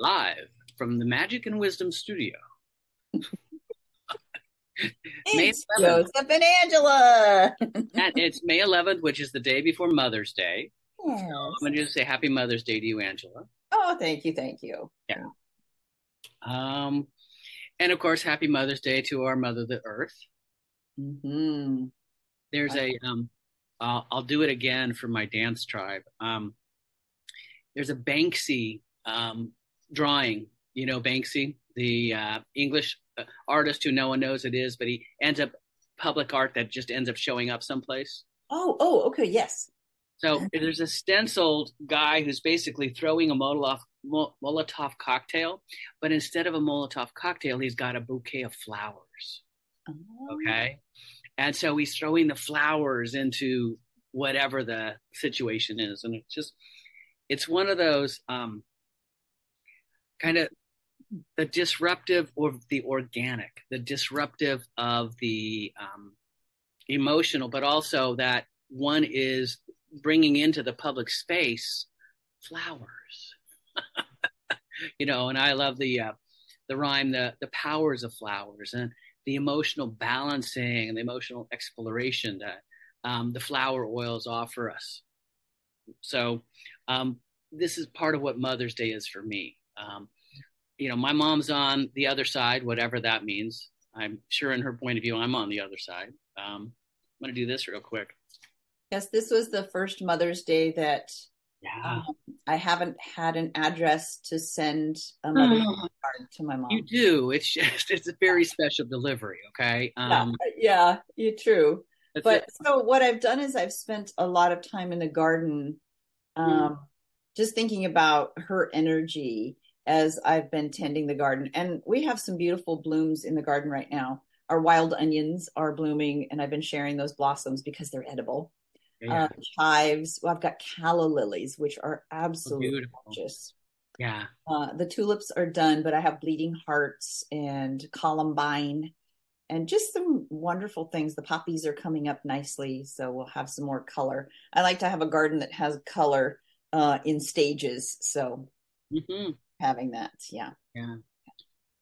live from the Magic and Wisdom Studio. It's Joseph and Angela. and it's May 11th, which is the day before Mother's Day. Yes. So I'm going to just say Happy Mother's Day to you, Angela. Oh, thank you, thank you. Yeah. Um, and of course, Happy Mother's Day to our Mother, the Earth. hmm There's a um, I'll, I'll do it again for my dance tribe. Um, there's a Banksy um, drawing. You know Banksy, the uh, English uh, artist who no one knows it is, but he ends up public art that just ends up showing up someplace. Oh, oh, okay, yes. So there's a stenciled guy who's basically throwing a Molotov, Molotov cocktail, but instead of a Molotov cocktail, he's got a bouquet of flowers. Oh. Okay. And so he's throwing the flowers into whatever the situation is. And it's just, it's one of those um, kind of the disruptive or the organic, the disruptive of the um, emotional, but also that one is bringing into the public space flowers. you know, and I love the uh, the rhyme, the the powers of flowers, and the emotional balancing and the emotional exploration that um, the flower oils offer us. So, um, this is part of what Mother's Day is for me. Um, you know, my mom's on the other side, whatever that means. I'm sure, in her point of view, I'm on the other side. Um, I'm going to do this real quick. Yes, this was the first Mother's Day that Yeah. um, I haven't had an address to send a Mother's Oh. Day card to my mom. You do. It's just it's a very special delivery. Okay. Um, yeah, yeah, true. that's But it. so what I've done is I've spent a lot of time in the garden, um, Mm. just thinking about her energy as I've been tending the garden. And we have some beautiful blooms in the garden right now. Our wild onions are blooming, and I've been sharing those blossoms because they're edible. yeah, Uh, chives. Well, I've got calla lilies, which are absolutely beautiful. gorgeous. yeah. Uh, the tulips are done, but I have bleeding hearts and columbine and just some wonderful things. The poppies are coming up nicely, so we'll have some more color. I like to have a garden that has color uh, in stages, so hmm having that, yeah. Yeah.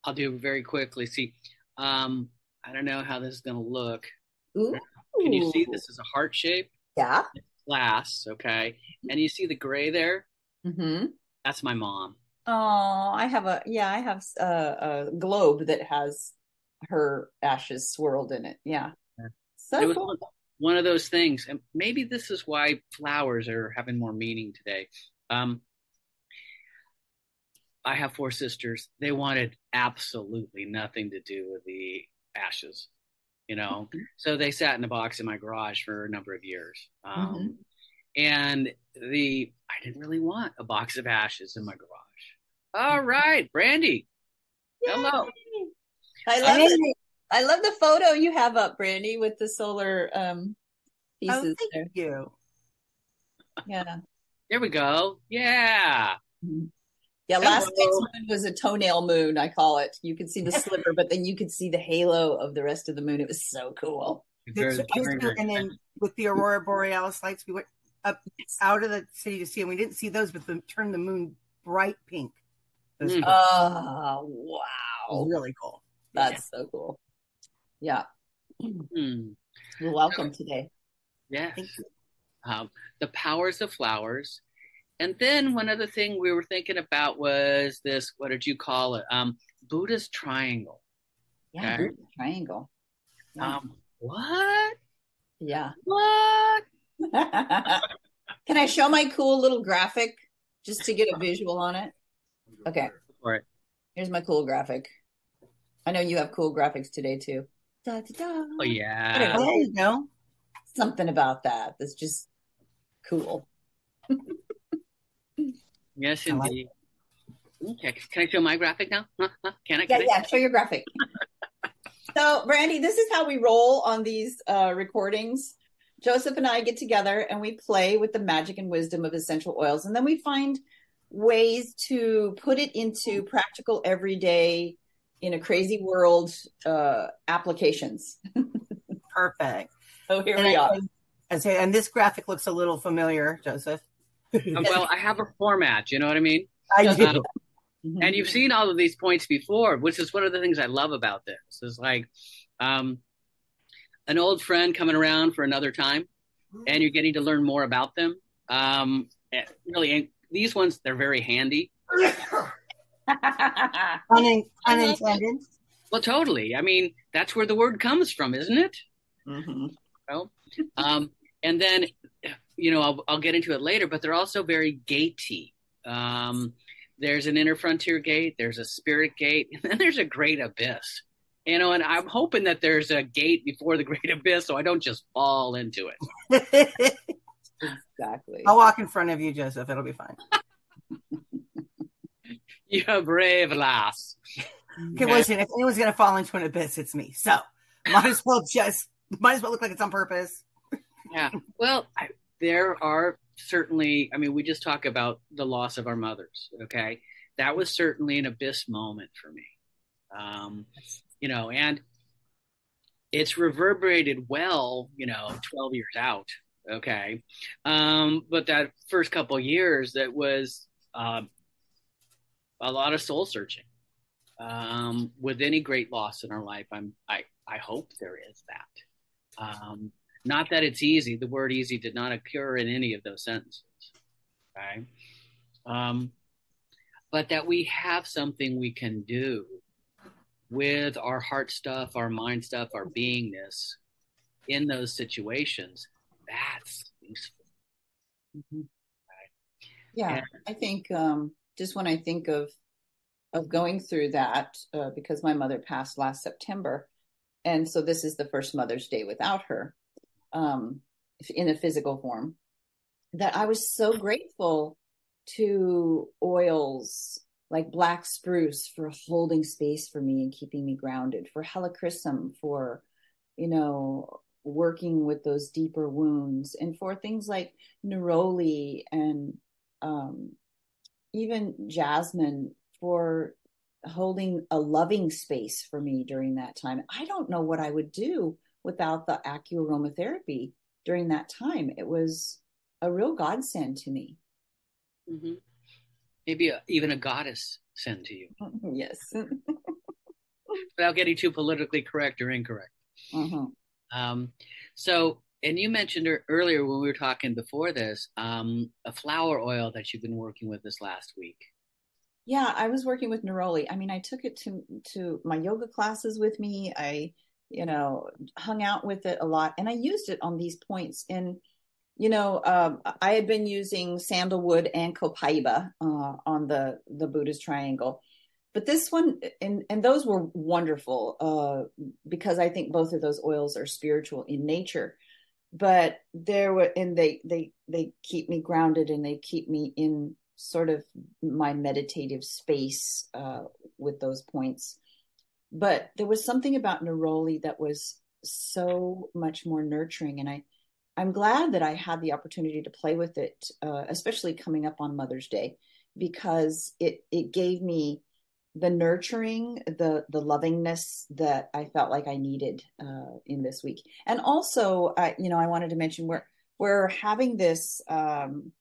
I'll do very quickly. See, um, I don't know how this is going to look. Ooh. Can you see this is a heart shape Yeah. glass? Okay. And you see the gray there? Mm-hmm. That's my mom. Oh, I have a yeah, I have a, a globe that has her ashes swirled in it. Yeah. Yeah. So cool. one- one of those things, and maybe this is why flowers are having more meaning today. Um, I have four sisters. They wanted absolutely nothing to do with the ashes, you know. So they sat in a box in my garage for a number of years. Um, And the I didn't really want a box of ashes in my garage. All right, Brandy. Hello. I love it. I love the photo you have up, Brandy, with the solar um Oh, pieces thank there. you. Yeah. There we go. Yeah. Yeah, last Hello. next moon was a toenail moon, I call it. You could see the sliver, but then you could see the halo of the rest of the moon. It was so cool. So- and then with the aurora borealis lights, we went up out of the city to see, and we didn't see those, but the, turned the moon bright pink. It Mm. cool. Oh, wow. really cool. That's so cool. Yeah. Hmm. You're welcome today. Yes. Thank you. Um, the powers of flowers. And then one other thing we were thinking about was this, what did you call it? Um, Buddha's triangle. Yeah, Okay. good triangle. Yeah. Um, what? yeah. What? Can I show my cool little graphic just to get a visual on it? Okay. For it. Here's my cool graphic. I know you have cool graphics today too. Da, da, da. Oh, yeah. Oh, there you go. Something about that that's just cool. Yes, I like indeed. Okay. Can I show my graphic now? Huh? Huh? Can I? Yeah, I? yeah, show your graphic. so, Brandy, this is how we roll on these uh, recordings. Joseph and I get together and we play with the magic and wisdom of essential oils. And then we find ways to put it into practical, everyday, in a crazy world uh, applications. Perfect. So here And, we are. and, say, and this graphic looks a little familiar, Joseph. Uh, Well, I have a format. You know what I mean? I do. Mhm. and you've seen all of these points before, which is one of the things I love about this. Is like um, an old friend coming around for another time, and you're getting to learn more about them. Um, eh, really, and these ones they're very handy. Unin- unintended. Well, totally. I mean, that's where the word comes from, isn't it? Mhm. Well, um, and then, you know, I'll, I'll get into it later, but they're also very gatey. Um, there's an inner frontier gate, there's a spirit gate, and then there's a great abyss. You know, and I'm hoping that there's a gate before the great abyss so I don't just fall into it. Exactly. I'll walk in front of you, Joseph. It'll be fine. You're a brave, lass. Okay, listen, if anyone's gonna fall into an abyss, it's me. So might as well just might as well look like it's on purpose. Yeah. Well, I, there are certainly, I mean, we just talk about the loss of our mothers. Okay. That was certainly an abyss moment for me. Um, you know, and it's reverberated well, you know, 12 years out. Okay. Um, but that first couple years, that was um, a lot of soul searching. Um, with any great loss in our life, I'm, I, I hope there is that. Um, not that it's easy. The word easy did not occur in any of those sentences. Okay. Um, but that we have something we can do with our heart stuff, our mind stuff, our beingness in those situations. That's useful. Mhm. Yeah, And- I think um, just when I think of of going through that uh, because my mother passed last September, and so this is the first Mother's Day without her um, in a physical form. That I was so grateful to oils like black spruce for holding space for me and keeping me grounded, for helichrysum for, you know, working with those deeper wounds, and for things like neroli and um, even jasmine for holding a loving space for me during that time. I don't know what I would do without the acuaromatherapy during that time. It was a real godsend to me. hmm Maybe a, even a goddess send to you yes. without getting too politically correct or incorrect. Mhm. Um, so, and you mentioned earlier when we were talking before this, um, a flower oil that you've been working with this last week. Yeah, I was working with Neroli. I mean, I took it to to my yoga classes with me. I, you know, hung out with it a lot, and I used it on these points. And you know, um, I had been using sandalwood and copaiba uh, on the the Buddha's triangle, but this one and and those were wonderful uh, because I think both of those oils are spiritual in nature. But there were, and they they they keep me grounded and they keep me in sort of my meditative space uh, with those points. But there was something about Neroli that was so much more nurturing, and I, I'm glad that I had the opportunity to play with it, uh, especially coming up on Mother's Day, because it it gave me the nurturing, the the lovingness that I felt like I needed uh, in this week. And also, I you know, I wanted to mention we're we're having this. Um,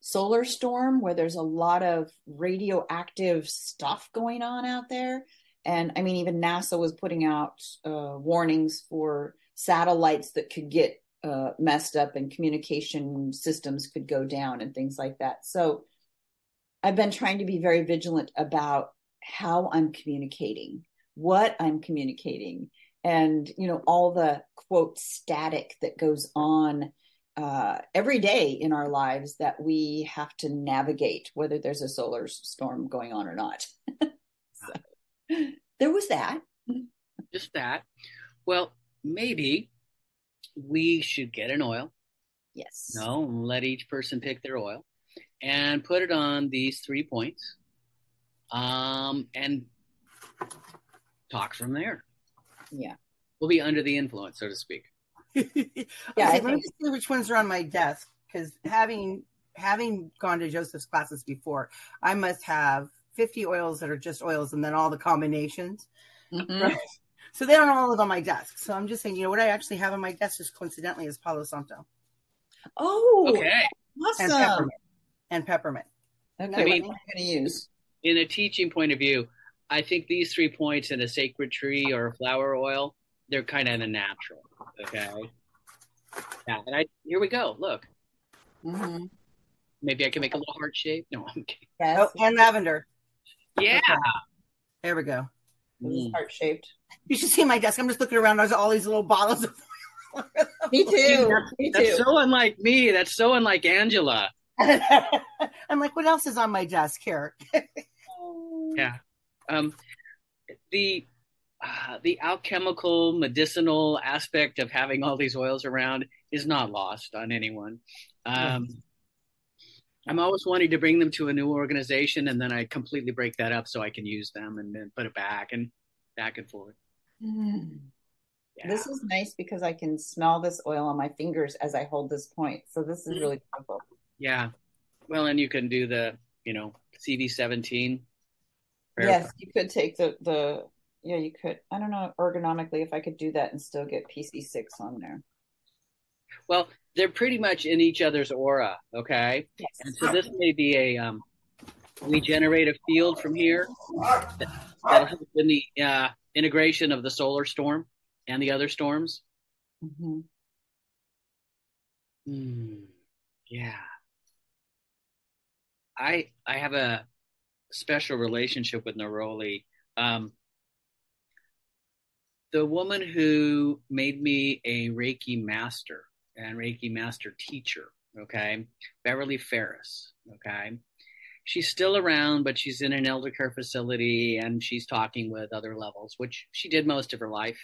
solar storm where there's a lot of radioactive stuff going on out there. And I mean, even NASA was putting out uh, warnings for satellites that could get uh, messed up and communication systems could go down and things like that. So I've been trying to be very vigilant about how I'm communicating, what I'm communicating, and, you know, all the quote static that goes on uh, every day in our lives that we have to navigate, whether there's a solar storm going on or not. so, there was that. Just that. Well, maybe we should get an oil. Yes. No, let each person pick their oil and put it on these three points. Um, and talk from there. Yeah. We'll be under the influence, so to speak. yeah, I let me just see which ones are on my desk because having having gone to Joseph's classes before, I must have 50 oils that are just oils and then all the combinations. Mhm. Right. So they don't all live on my desk. So I'm just saying, you know, what I actually have on my desk is coincidentally is Palo Santo Oh, Okay. and awesome. peppermint. And peppermint. Okay, I mean- what am going to use? in a teaching point of view, I think these three points in a sacred tree or a flower oil, they're kind of in the natural. Okay. Yeah, and I here we go. Look, Mm-hmm. maybe I can make a little heart shape. No, I'm kidding. Yes, Oh, and lavender. Yeah. There we go. Mm. heart shaped. You should see my desk. I'm just looking around. There's all these little bottles of Me too. Me That's too. so unlike me. That's so unlike Angela. I'm like, what else is on my desk here? Yeah. Um, the uh, the alchemical medicinal aspect of having all these oils around is not lost on anyone. Um, I'm always wanting to bring them to a new organization, and then I completely break that up so I can use them and then put it back and back and forth. Mm. Yeah. This is nice because I can smell this oil on my fingers as I hold this point. So this is really powerful. yeah. Well, and you can do the you know CV17. Yes, you could take the the yeah, you could. I don't know ergonomically if I could do that and still get PC6 on there. Well, they're pretty much in each other's aura. Okay. Yes. And so this may be a um, a field from here that, that'll help in the uh, integration of the solar storm and the other storms. hmm Hmm. yeah. I I have a special relationship with Neroli. Um, the woman who made me a Reiki master and Reiki master teacher, okay, Beverly Ferris, okay. She's still around, but she's in an elder care facility and she's talking with other levels, which she did most of her life,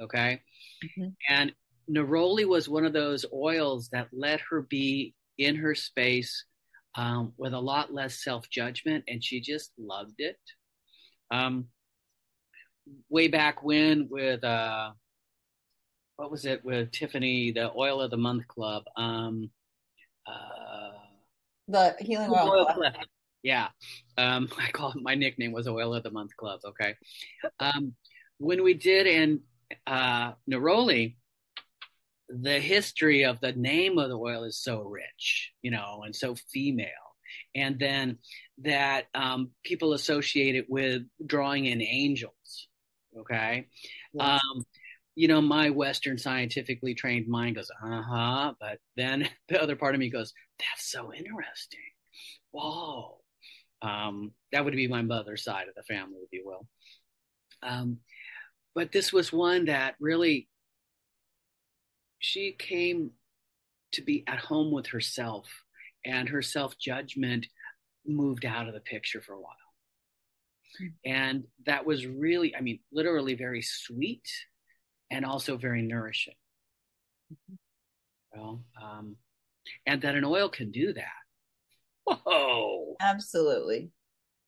okay. Mhm. And Neroli was one of those oils that let her be in her space um, with a lot less self judgment, and she just loved it. Um, way back when, with uh, what was it with Tiffany, the Oil of the Month Club? Um, uh, The healing oil. Oil Club. Club. Yeah. Um, I call it my nickname was Oil of the Month Club. Okay. Um, when we did in uh, Neroli, the history of the name of the oil is so rich, you know, and so female. And then that um, people associate it with drawing in angels. Okay. Yes. Um, you know, my Western scientifically trained mind goes, uh huh. But then the other part of me goes, that's so interesting. Whoa. Um, that would be my mother's side of the family, if you will. Um, but this was one that really, she came to be at home with herself, and her self judgment moved out of the picture for a while. And that was really, I mean, literally very sweet and also very nourishing. Mm-hmm. Well, um, and that an oil can do that. Whoa. Absolutely.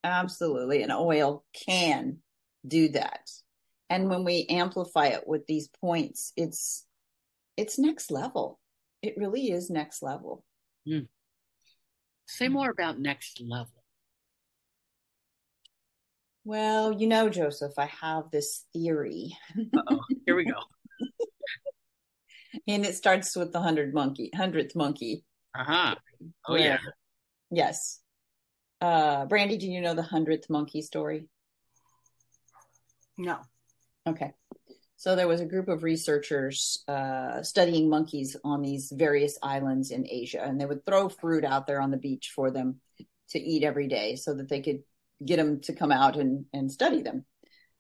Absolutely. An oil can do that. And when we amplify it with these points, it's it's next level. It really is next level. Hmm. Say hmm. more about next level. Well, you know, Joseph, I have this theory, Uh-oh. Here we go. and it starts with the hundred monkey, hundredth monkey. Uh huh. Oh, where- yeah. Yes. Uh, Brandy, do you know the hundredth monkey story? No. Okay. So there was a group of researchers uh, studying monkeys on these various islands in Asia, and they would throw fruit out there on the beach for them to eat every day so that they could get them to come out and, and study them.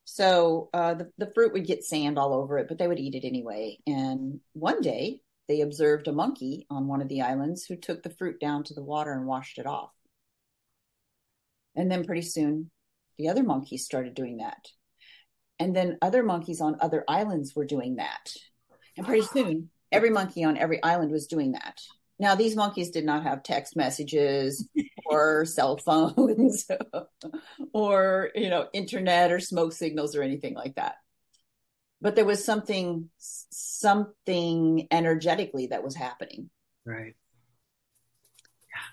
So uh, the, the fruit would get sand all over it, but they would eat it anyway. And one day they observed a monkey on one of the islands who took the fruit down to the water and washed it off. And then pretty soon the other monkeys started doing that. And then other monkeys on other islands were doing that. And pretty soon, every monkey on every island was doing that. Now, these monkeys did not have text messages or cell phones or, you know, internet or smoke signals or anything like that. But there was something, something energetically that was happening. Right.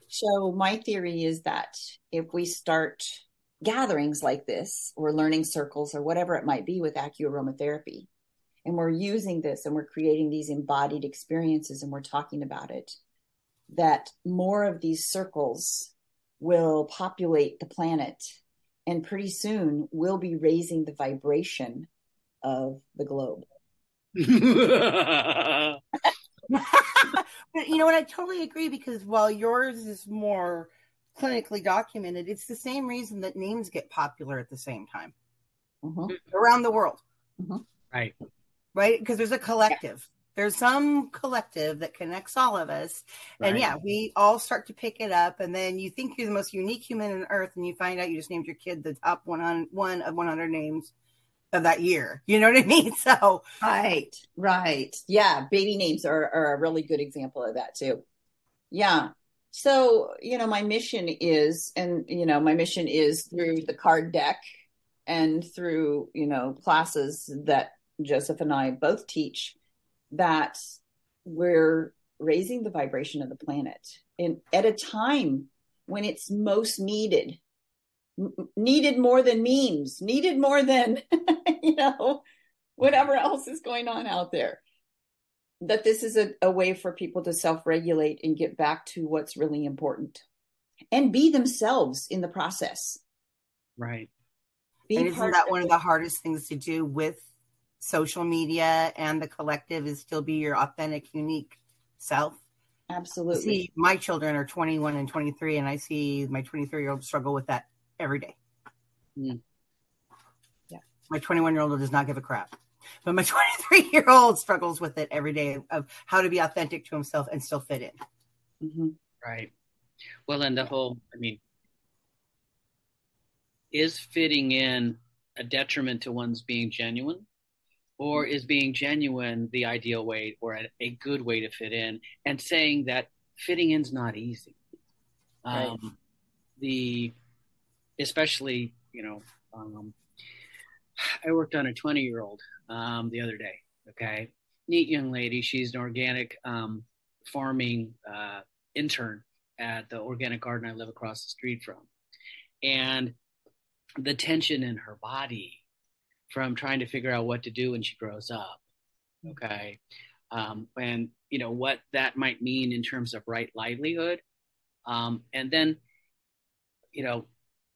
So my theory is that if we start gatherings like this or learning circles or whatever it might be with acuaromatherapy, and we're using this and we're creating these embodied experiences and we're talking about it, that more of these circles will populate the planet And pretty soon we'll be raising the vibration of the globe. but you know what? I totally agree because while yours is more clinically documented, it's the same reason that names get popular at the same time Mhm. around the world, right. right? Because there's a collective. There's some collective that connects all of us. And yeah, we all start to pick it up. And then you think you're the most unique human on earth, and you find out you just named your kid the top 100, one of 100 names of that year. You know what I mean? So, Right, right. Yeah, baby names are, are a really good example of that too. Yeah. So, you know, my mission is, and, you know, my mission is through the card deck and through, you know, classes that Joseph and I both teach that we're raising the vibration of the planet in at a time when it's most needed. M- needed more than memes, needed more than, you know, whatever else is going on out there. That this is a, a way for people to self regulate and get back to what's really important and be themselves in the process. Right. Be and isn't that of one of the hardest things to do with social media and the collective is still be your authentic, unique self? Absolutely. See, my children are 21 and 23, and I see my 23 year old struggle with that every day. Mm. Yeah. My 21 year old does not give a crap. But my 23 year old struggles with it every day of how to be authentic to himself and still fit in. Mhm. Right. Well, and the whole, I mean, is fitting in a detriment to one's being genuine? Or is being genuine the ideal way or a, a good way to fit in? And saying that fitting in's not easy. Right. Um, the, especially, you know, um, I worked on a 20 year old um, the other day. Okay. Neat young lady. She's an organic um, farming uh, intern at the organic garden I live across the street from. And the tension in her body from trying to figure out what to do when she grows up. Okay. Um, and, you know, what that might mean in terms of right livelihood. Um, and then, you know,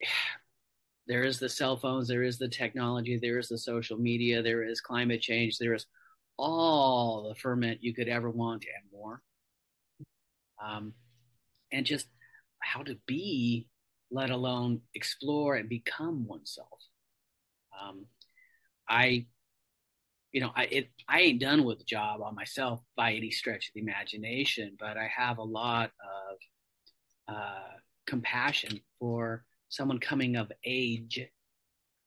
there is the cell phones, there is the technology, there is the social media, there is climate change, there is all the ferment you could ever want and more. Um, and just how to be, let alone explore and become oneself. Um, I, you know, I it I ain't done with the job on myself by any stretch of the imagination, but I have a lot of uh, compassion for someone coming of age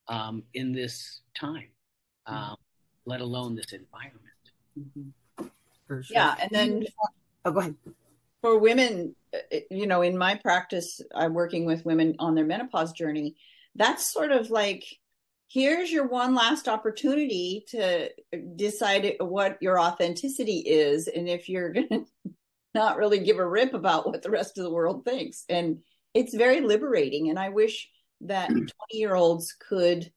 um, in this time, um, let alone this environment. Mhm. For sure. Yeah. And then oh, go ahead. for women, uh, you know, in my practice, I'm working with women on their menopause journey. That's sort of like, here's your one last opportunity to decide what your authenticity is. And if you're going to not really give a rip about what the rest of the world thinks. And it's very liberating. And I wish that 20 year olds could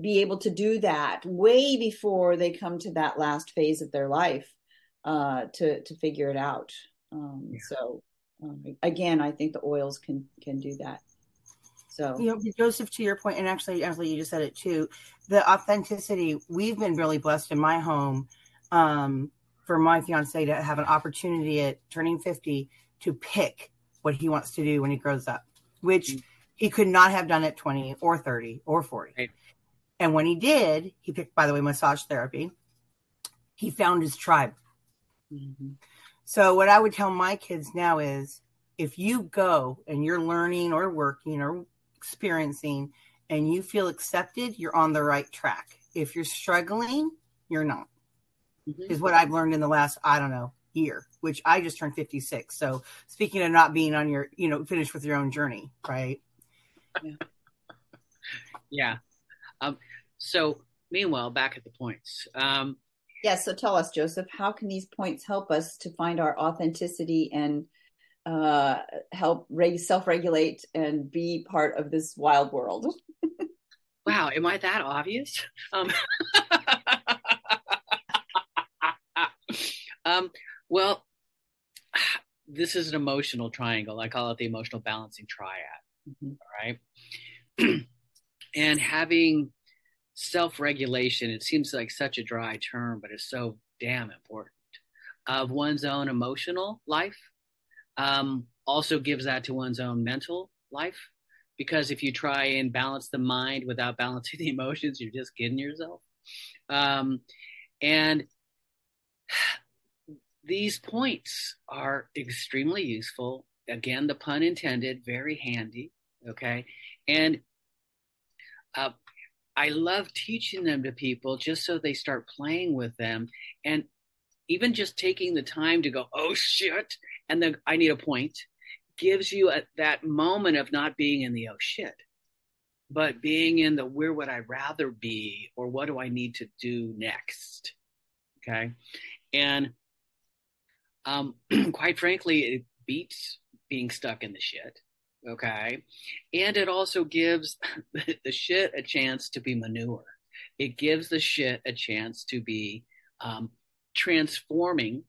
be able to do that way before they come to that last phase of their life uh, to, to figure it out. Um, Yeah. So um, again, I think the oils can can do that. So You know, Joseph, to your point, and actually, Ashley, you just said it too. The authenticity. We've been really blessed in my home um, for my fiance to have an opportunity at turning fifty to pick what he wants to do when he grows up, which Mm. he could not have done at twenty or thirty or forty. Right. And when he did, he picked, by the way, massage therapy. He found his tribe. mhm. So what I would tell my kids now is if you go and you're learning or working or experiencing and you feel accepted, you're on the right track. If you're struggling, you're not. Mhm. Is what I've learned in the last, I don't know, year, which I just turned 56. So speaking of not being on your, you know, finished with your own journey, right? Yeah. Um, so, meanwhile, back at the points. Um, yeah. So tell us, Joseph, how can these points help us to find our authenticity and uh, help reg- self-regulate and be part of this wild world? wow, am I that obvious? Um, um, well, this is an emotional triangle. I call it the emotional balancing triad. Mhm. All right. and having self-regulation it seems like such a dry term but it's so damn important of one's own emotional life um, also gives that to one's own mental life. Because if you try and balance the mind without balancing the emotions you're just kidding yourself. Um, and these points are extremely useful. Again the pun intended very handy okay? And uh, I love teaching them to people just so they start playing with them. And even just taking the time to go, oh shit, and then I need a point gives you a, that moment of not being in the oh shit, but being in the where would I rather be or what do I need to do next? Okay. And um, quite frankly, it beats being stuck in the shit Okay. And it also gives the shit a chance to be manure. It gives the shit a chance to be um, transforming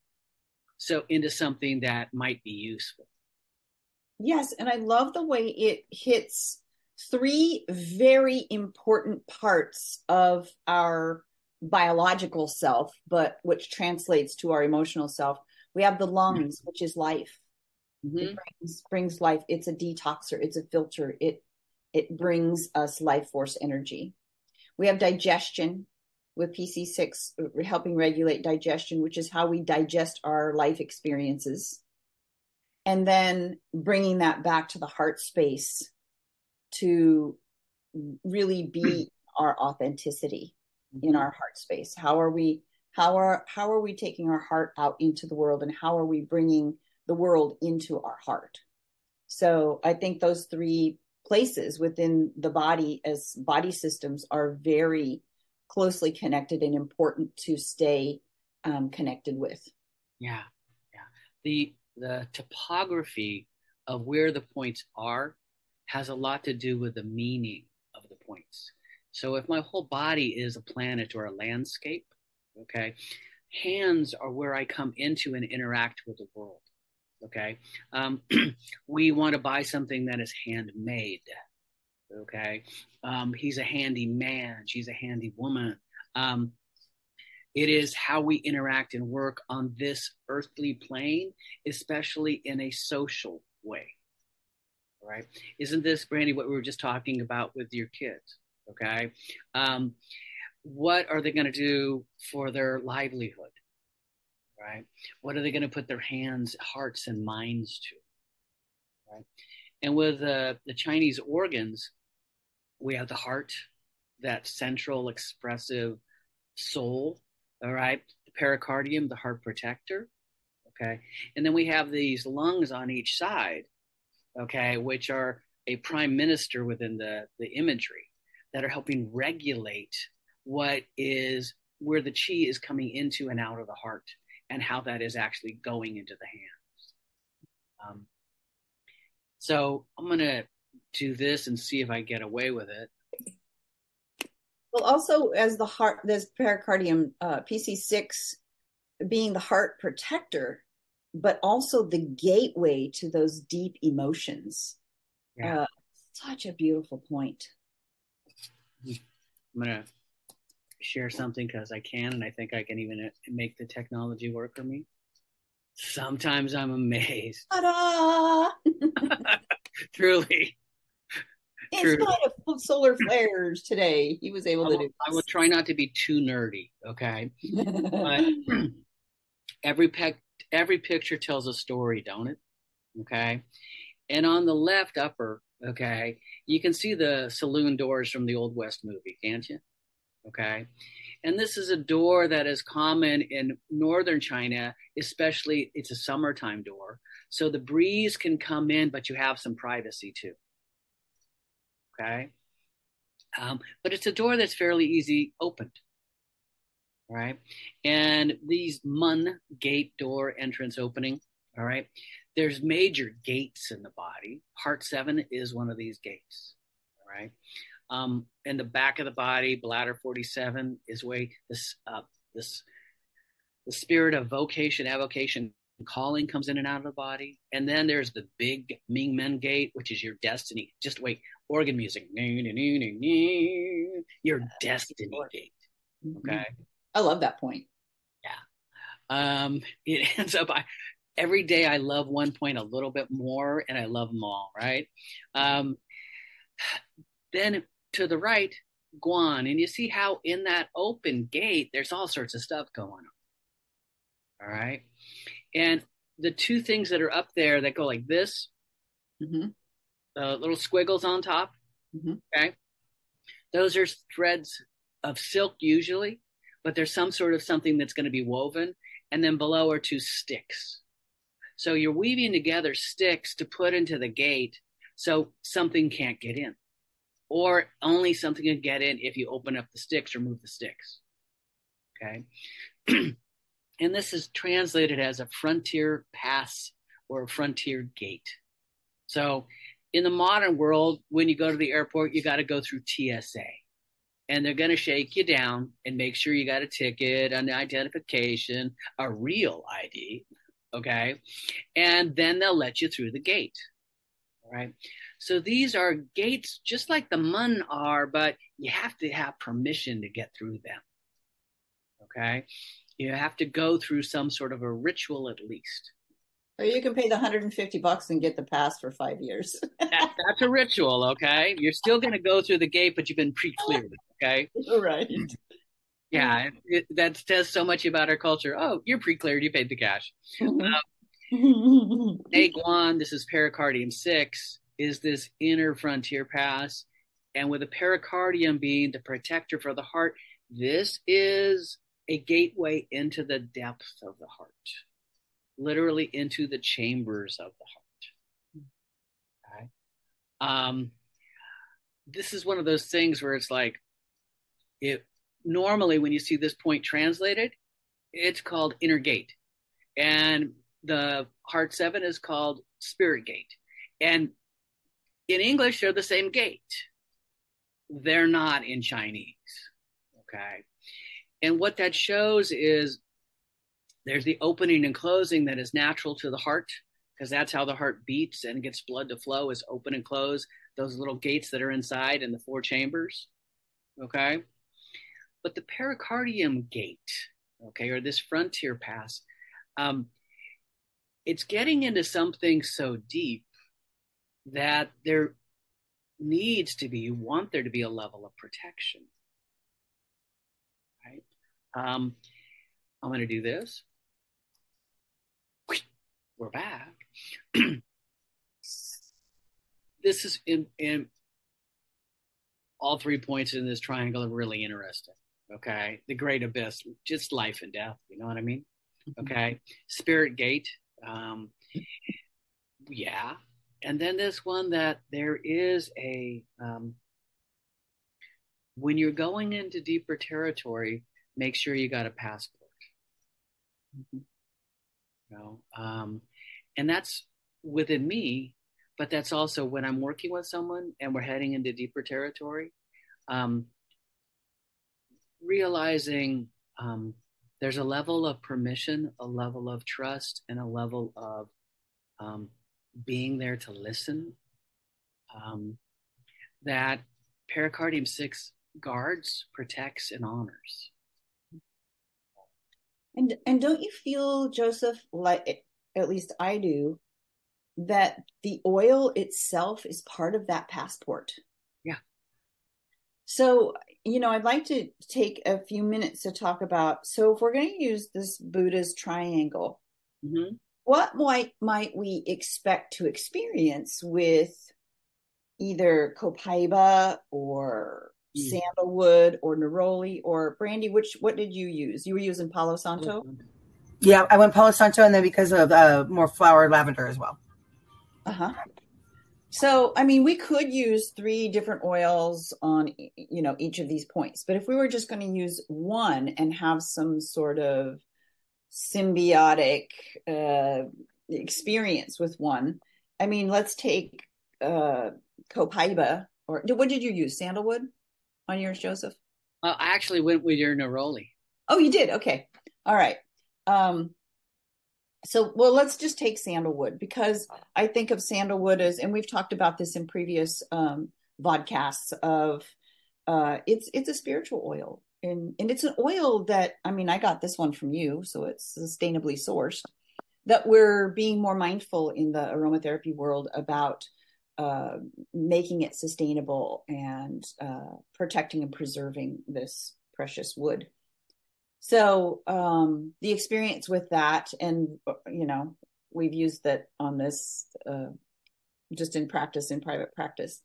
so into something that might be useful. Yes, and I love the way it hits three very important parts of our biological self, but which translates to our emotional self. We have the lungs, which is life. Mm-hmm. It brings, brings life. It's a detoxer. It's a filter. It it brings us life force energy. We have digestion with PC6 uh, helping regulate digestion, which is how we digest our life experiences. And then bringing that back to the heart space to really be our authenticity mm-hmm. in our heart space. How are we how are how are we taking our heart out into the world and how are we bringing the world into our heart. So I think those three places within the body as body systems are very closely connected and important to stay um, connected with. Yeah, yeah. The the topography of where the points are has a lot to do with the meaning of the points. So if my whole body is a planet or a landscape, okay, hands are where I come into and interact with the world. Okay. Um, we want to buy something that is handmade. Okay. Um, he's a handy man. She's a handy woman. Um, it is how we interact and work on this earthly plane, especially in a social way. Right? Isn't this, Brandy, what we were just talking about with your kids? Okay. Um, what are they going to do for their livelihood? right? What are they going to put their hands, hearts, and minds to, right? And with uh, the Chinese organs, we have the heart, that central expressive soul, all right? The pericardium, the heart protector, okay? And then we have these lungs on each side, okay, which are a prime minister within the, the imagery that are helping regulate what is where the chi is coming into and out of the heart and how that is actually going into the hands. Um, so I'm going to do this and see if I get away with it. Well, also as the heart, this pericardium, uh, PC6 being the heart protector, but also the gateway to those deep emotions. Yeah. Uh, such a beautiful point. I'm going to share something because I can, and I think I can even uh, make the technology work for me. Sometimes I'm amazed. Ta-da! Truly. In Truly. spite of solar flares today, he was able will, to do. This. I will try not to be too nerdy, okay? but every pe- every picture tells a story, don't it? Okay. And on the left upper, okay, you can see the saloon doors from the Old West movie, can't you? Okay. And this is a door that is common in northern China, especially it's a summertime door. So the breeze can come in, but you have some privacy too. Okay. Um, but it's a door that's fairly easy opened. Right. And these mun gate door entrance opening. All right. There's major gates in the body. Heart seven is one of these gates. All right. Um, in the back of the body, bladder 47 is where this uh, this the spirit of vocation, avocation, calling comes in and out of the body. And then there's the big Ming Men gate, which is your destiny. Just wait, organ music. Your destiny gate. Okay. I love that point. Yeah. Um, it ends up I every day I love one point a little bit more and I love them all, right? Um, then to the right, Guan, and you see how in that open gate there's all sorts of stuff going on. All right. And the two things that are up there that go like this, Mm-hmm. the little squiggles on top, Mhm. okay, those are threads of silk usually, but there's some sort of something that's going to be woven. And then below are two sticks. So you're weaving together sticks to put into the gate so something can't get in. Or only something can get in if you open up the sticks or move the sticks. Okay. and this is translated as a frontier pass or a frontier gate. So in the modern world, when you go to the airport, you got to go through TSA. And they're going to shake you down and make sure you got a ticket, an identification, a real ID. Okay. And then they'll let you through the gate. All right. So these are gates just like the Mun are, but you have to have permission to get through them. Okay. You have to go through some sort of a ritual at least. Or you can pay the 150 bucks and get the pass for five years. That, that's a ritual. Okay. You're still going to go through the gate, but you've been pre cleared. Okay. right. Yeah. It, that says so much about our culture. Oh, you're pre cleared. You paid the cash. A Guan, this is pericardium six, is this inner frontier pass. And with the pericardium being the protector for the heart, this is a gateway into the depth of the heart, literally into the chambers of the heart. Okay. Um, this is one of those things where it's like, it normally when you see this point translated, it's called inner gate. And the heart seven is called spirit gate. And in English, they're the same gate. They're not in Chinese. Okay. And what that shows is there's the opening and closing that is natural to the heart, because that's how the heart beats and gets blood to flow is open and close those little gates that are inside in the four chambers. Okay. But the pericardium gate, okay, or this frontier pass, um, it's getting into something so deep that there needs to be, you want there to be a level of protection. Right? Um, I'm going to do this. We're back. this is in, in all three points in this triangle are really interesting. Okay. The great abyss, just life and death. You know what I mean? Okay. Spirit gate. Um, yeah. And then this one that there is a, um, when you're going into deeper territory, make sure you got a passport. You know, um, and that's within me, but that's also when I'm working with someone and we're heading into deeper territory, um, realizing um, there's a level of permission, a level of trust, and a level of um, being there to listen um, that pericardium 6 guards, protects, and honors. And and don't you feel, Joseph, like at least I do, that the oil itself is part of that passport? Yeah. So, you know, I'd like to take a few minutes to talk about so if we're going to use this Buddha's triangle, Mm-hmm. what might might we expect to experience with either copaiba or Mm. sandalwood or neroli or brandy which what did you use? You were using palo santo? Yeah, I went Palo Santo and then because of uh, more flower lavender as well. uh-huh. So i mean we could use three different oils on you know each of these points but if we were just going to use one and have some sort of symbiotic uh experience with one i mean let's take uh copaiba or what did you use sandalwood on yours joseph Uh, I actually went with your neroli. Oh, you did? Okay. All right. Um, so well let's just take sandalwood because i think of sandalwood as and we've talked about this in previous um vodcasts of uh it's it's a spiritual oil and and it's an oil that i mean i got this one from you so it's sustainably sourced that we're being more mindful in the aromatherapy world about uh, making it sustainable and uh, protecting and preserving this precious wood so um, the experience with that, and you know, we've used that on this uh, just in practice, in private practice.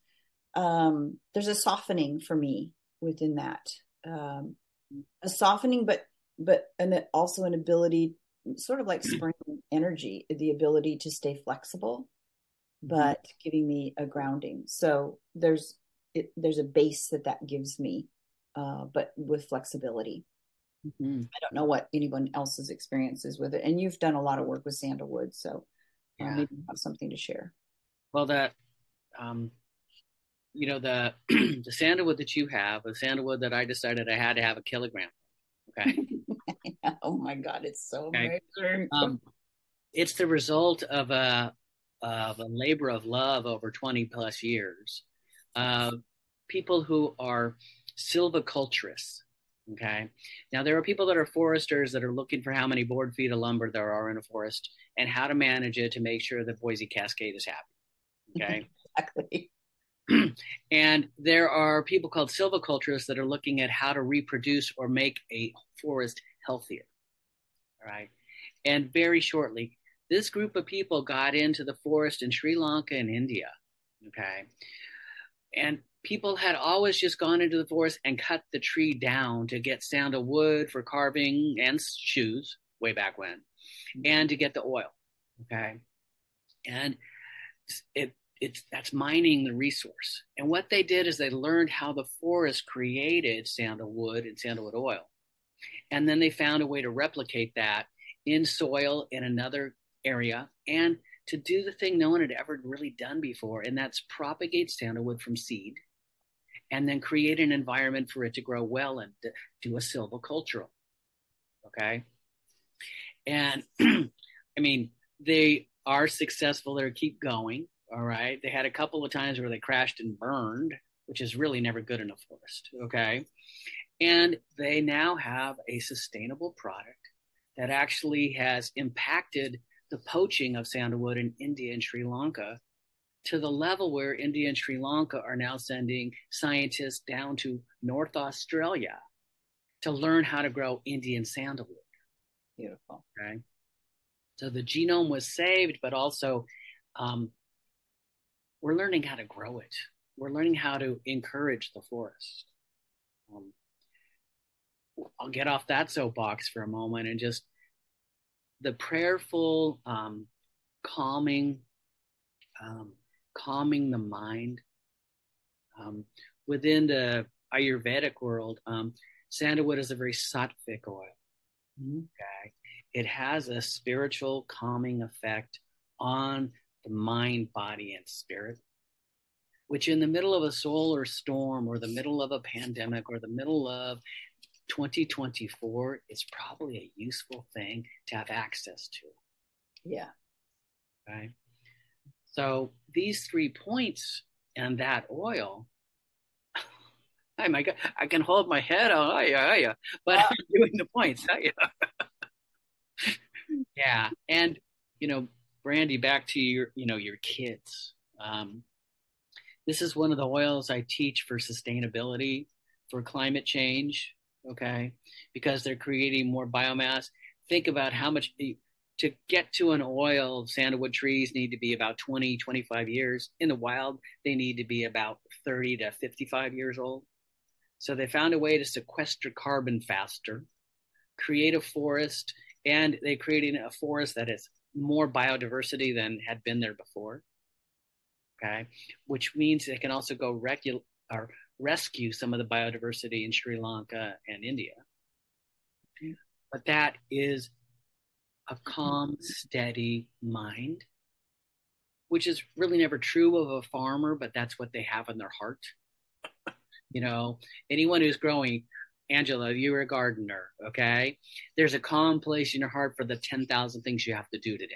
Um, there's a softening for me within that, um, a softening, but but and also an ability, sort of like spring energy, the ability to stay flexible, but giving me a grounding. So there's it, there's a base that that gives me, uh, but with flexibility. Mm-hmm. I don't know what anyone else's experience is with it. And you've done a lot of work with sandalwood, so yeah. maybe you have something to share. Well, that, um, you know, the the sandalwood that you have, the sandalwood that I decided I had to have a kilogram. Okay. oh my God, it's so okay. amazing. Um, it's the result of a of a labor of love over 20 plus years. Uh, people who are silviculturists, Okay. Now there are people that are foresters that are looking for how many board feet of lumber there are in a forest and how to manage it to make sure that Boise Cascade is happy. Okay. exactly. and there are people called silviculturists that are looking at how to reproduce or make a forest healthier. All right. And very shortly, this group of people got into the forest in Sri Lanka and India. Okay. And people had always just gone into the forest and cut the tree down to get sandalwood for carving and shoes way back when, mm-hmm. and to get the oil. Okay, and it it's that's mining the resource. And what they did is they learned how the forest created sandalwood and sandalwood oil, and then they found a way to replicate that in soil in another area and to do the thing no one had ever really done before, and that's propagate sandalwood from seed and then create an environment for it to grow well and do a silvicultural. Okay. And I mean, they are successful. They keep going. All right. They had a couple of times where they crashed and burned, which is really never good in a forest. Okay. And they now have a sustainable product that actually has impacted the poaching of sandalwood in India and Sri Lanka to the level where India and Sri Lanka are now sending scientists down to North Australia to learn how to grow Indian sandalwood. Beautiful. Okay. So the genome was saved, but also um, we're learning how to grow it. We're learning how to encourage the forest. Um, I'll get off that soapbox for a moment and just the prayerful, um, calming, um, calming the mind. Um, within the Ayurvedic world, um, sandalwood is a very sattvic oil. Mm-hmm. Okay, it has a spiritual calming effect on the mind, body, and spirit. Which, in the middle of a solar storm, or the middle of a pandemic, or the middle of 2024, is probably a useful thing to have access to. Yeah. Okay. So these three points and that oil, oh my God, I can hold my head. Oh, yeah, yeah. But I'm doing the points. Yeah. yeah. And, you know, Brandy, back to your, you know, your kids. Um, this is one of the oils I teach for sustainability, for climate change. Okay. Because they're creating more biomass. Think about how much to get to an oil, sandalwood trees need to be about 20, 25 years. In the wild, they need to be about 30 to 55 years old. So they found a way to sequester carbon faster, create a forest, and they created a forest that has more biodiversity than had been there before. Okay, which means they can also go regu- or rescue some of the biodiversity in Sri Lanka and India. But that is a calm, steady mind, which is really never true of a farmer, but that's what they have in their heart. you know, anyone who's growing Angela, you're a gardener, okay? There's a calm place in your heart for the 10,000 things you have to do today,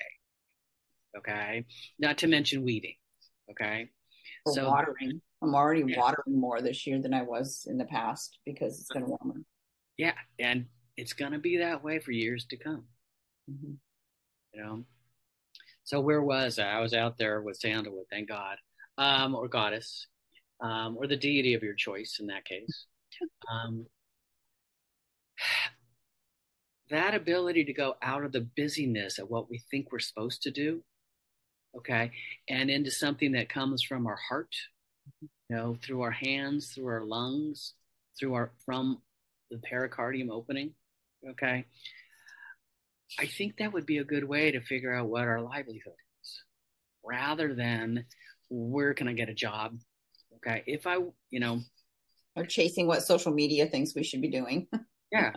okay? Not to mention weeding, okay? For so, watering. I'm already yeah. watering more this year than I was in the past because it's been warmer. Yeah, and it's going to be that way for years to come. Mm-hmm. You know? So where was I? I was out there with Sandalwood, thank God, um, or goddess, um, or the deity of your choice in that case. Um, that ability to go out of the busyness of what we think we're supposed to do, okay, and into something that comes from our heart, you know, through our hands, through our lungs, through our from the pericardium opening, okay. I think that would be a good way to figure out what our livelihood is, rather than where can I get a job, okay. If I, you know, or chasing what social media thinks we should be doing. yeah,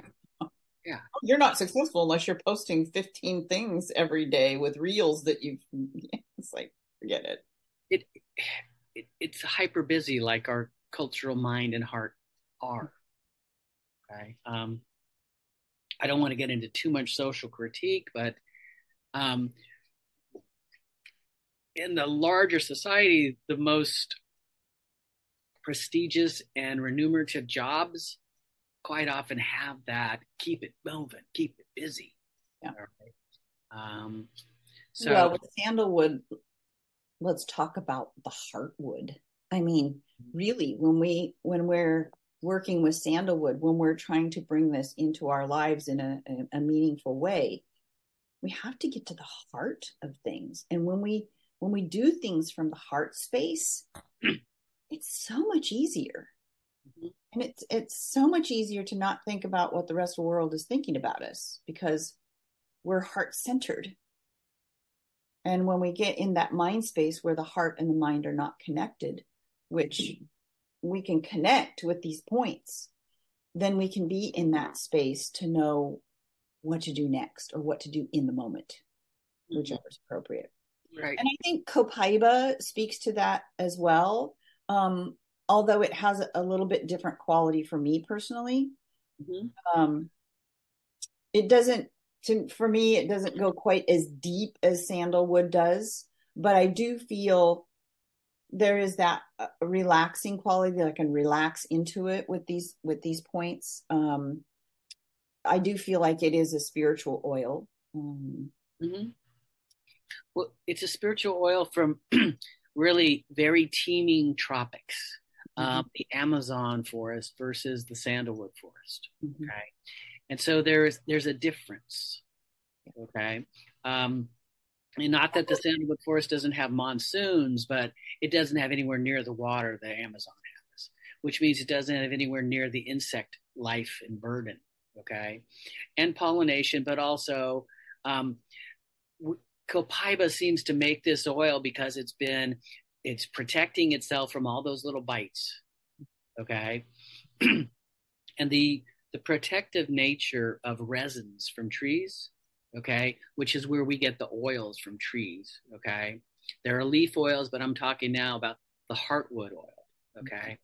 yeah you're not successful unless you're posting 15 things every day with reels that you've it's like forget it it, it it's hyper busy like our cultural mind and heart are okay um i don't want to get into too much social critique but um in the larger society the most prestigious and remunerative jobs quite often have that keep it moving, keep it busy. Yeah. Right? Um, so, well, with sandalwood, let's talk about the heartwood. I mean, really, when we when we're working with sandalwood, when we're trying to bring this into our lives in a, a, a meaningful way, we have to get to the heart of things. And when we when we do things from the heart space, it's so much easier and it's it's so much easier to not think about what the rest of the world is thinking about us because we're heart centered and when we get in that mind space where the heart and the mind are not connected which we can connect with these points then we can be in that space to know what to do next or what to do in the moment whichever is appropriate right and i think copaiba speaks to that as well um, although it has a little bit different quality for me personally. Mm-hmm. Um, it doesn't to for me it doesn't go quite as deep as sandalwood does, but I do feel there is that uh, relaxing quality that I can relax into it with these with these points. Um, I do feel like it is a spiritual oil. Um, mm-hmm. Well, it's a spiritual oil from really very teeming tropics mm-hmm. um, the Amazon forest versus the sandalwood forest. Mm-hmm. Okay, and so there's there's a difference. Okay, um, and not that the sandalwood forest doesn't have monsoons, but it doesn't have anywhere near the water that Amazon has, which means it doesn't have anywhere near the insect life and burden. Okay, and pollination, but also um, Copaiba seems to make this oil because it's been it's protecting itself from all those little bites okay and the the protective nature of resins from trees okay which is where we get the oils from trees okay? There are leaf oils but i'm talking now about the heartwood oil okay?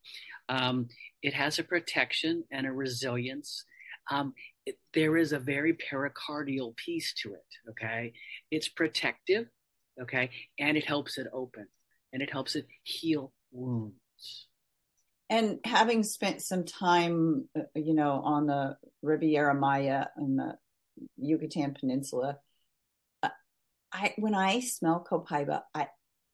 Um, it has a protection and a resilience. Um, it, there is a very pericardial piece to it okay? It's protective okay and it helps it open and it helps it heal wounds. And having spent some time, uh, you know, on the Riviera Maya and the Yucatan Peninsula, uh, I when I smell copaiba, I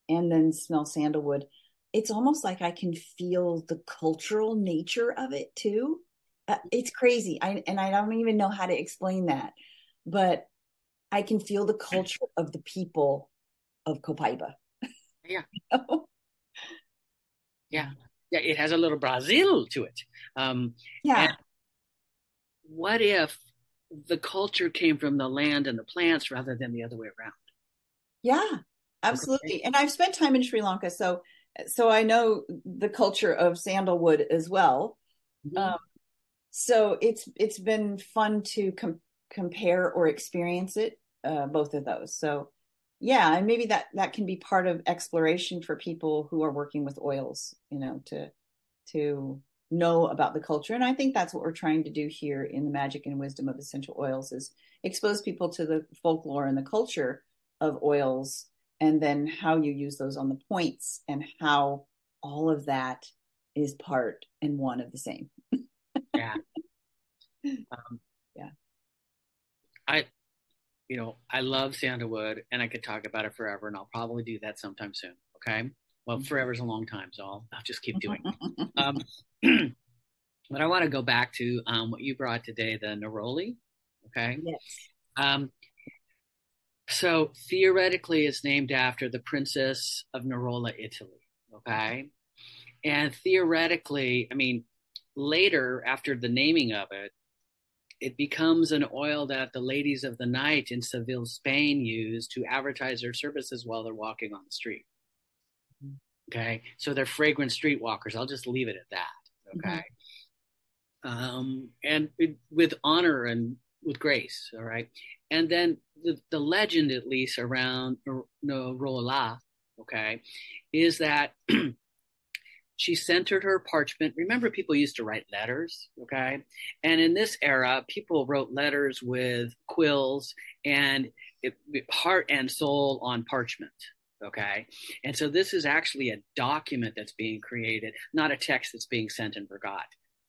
and then smell sandalwood, it's almost like I can feel the cultural nature of it too. Uh, it's crazy, I, and I don't even know how to explain that, but I can feel the culture of the people of Copaiba. Yeah. Yeah. Yeah. Yeah, it has a little Brazil to it. Um, yeah. What if the culture came from the land and the plants rather than the other way around? Yeah, absolutely. Okay. And I've spent time in Sri Lanka, so so I know the culture of sandalwood as well. Mm-hmm. Um, so it's it's been fun to com- compare or experience it, uh, both of those. So yeah and maybe that that can be part of exploration for people who are working with oils you know to to know about the culture. And I think that's what we're trying to do here in the magic and wisdom of essential oils is expose people to the folklore and the culture of oils and then how you use those on the points and how all of that is part and one of the same. yeah. Um, yeah. I, you know, I love sandalwood and I could talk about it forever and I'll probably do that sometime soon. Okay. Well, mm-hmm. forever's a long time, so I'll, I'll just keep doing it. um, but I want to go back to um, what you brought today, the neroli. Okay. Yes. Um, so theoretically, it's named after the princess of Nerola, Italy. Okay. And theoretically, I mean, later after the naming of it, it becomes an oil that the ladies of the night in Seville, Spain use to advertise their services while they're walking on the street. Okay. So they're fragrant streetwalkers. I'll just leave it at that. Okay. Mm-hmm. Um, and it, with honor and with grace. All right. And then the, the legend, at least around Rola, okay, is that she centered her parchment. Remember, people used to write letters, okay? And in this era, people wrote letters with quills and it, heart and soul on parchment, okay? And so this is actually a document that's being created, not a text that's being sent and forgot.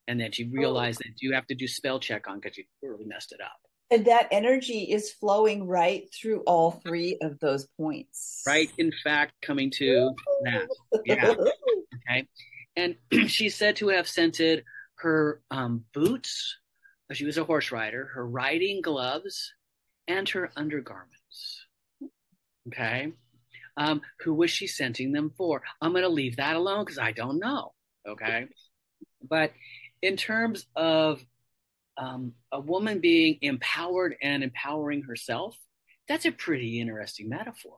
And that you oh. realize oh. that you have to do spell check on because you really messed it up and that energy is flowing right through all three of those points right in fact coming to that yeah okay? And she's said to have scented her um, boots she was a horse rider her riding gloves and her undergarments okay? Um, who was she scenting them for? I'm going to leave that alone because i don't know okay? But in terms of um, a woman being empowered and empowering herself, that's a pretty interesting metaphor,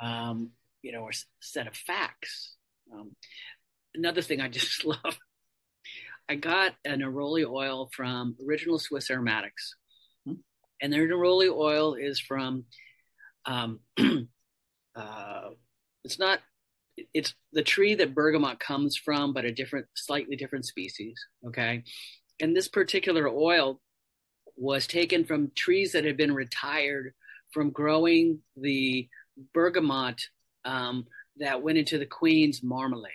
um, you know, or set of facts. Um, another thing I just love, I got an neroli oil from Original Swiss Aromatics, mm-hmm. and their neroli oil is from, um, uh, it's not, it's the tree that bergamot comes from, but a different, slightly different species. Okay, and this particular oil was taken from trees that had been retired from growing the bergamot um, that went into the Queen's marmalade.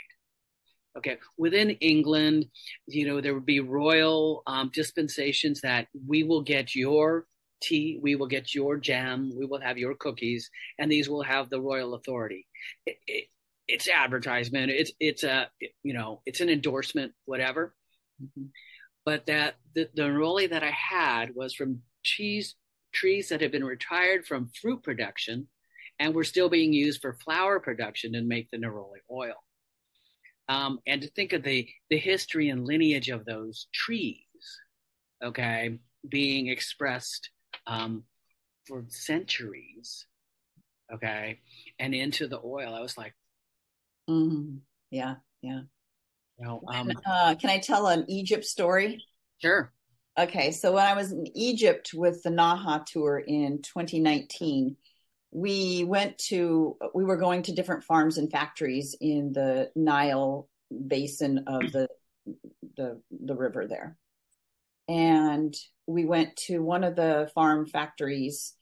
Okay, within England, you know, there would be royal um, dispensations that we will get your tea, we will get your jam, we will have your cookies, and these will have the royal authority. It, it, it's advertisement. It's it's a you know it's an endorsement, whatever. Mm-hmm but that the, the neroli that I had was from cheese trees that had been retired from fruit production and were still being used for flower production and make the neroli oil. Um, and to think of the the history and lineage of those trees, okay, being expressed um, for centuries, okay, and into the oil, I was like, mm-hmm. yeah, yeah. Um, uh, can I tell an Egypt story? Sure. Okay, so when I was in Egypt with the NAHA tour in 2019, we went to we were going to different farms and factories in the Nile basin of the the the river there. And we went to one of the farm factories